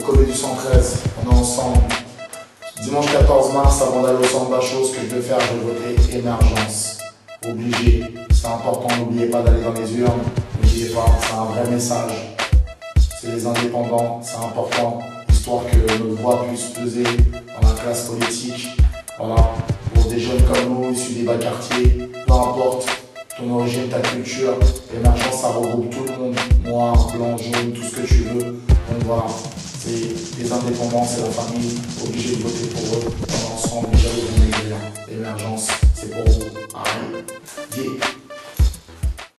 Covid du 113, on est ensemble. Dimanche 14 mars, avant d'aller au centre d'achat, ce que je vais faire, je vais voter émergence. Obligé. C'est important, n'oubliez pas d'aller dans les urnes. N'oubliez pas, c'est un vrai message. C'est les indépendants, c'est important, histoire que notre voix puisse peser dans la classe politique. Voilà, pour des jeunes comme nous, issus des bas quartiers, peu importe ton origine, ta culture, l'émergence, ça regroupe tout le monde, noir, blanc, jaune, tout ce que tu veux. Donc voilà, c'est les indépendants, c'est la famille, obligé de voter pour eux. On est ensemble, déjà, est L'émergence, c'est pour vous. Allez, yeah.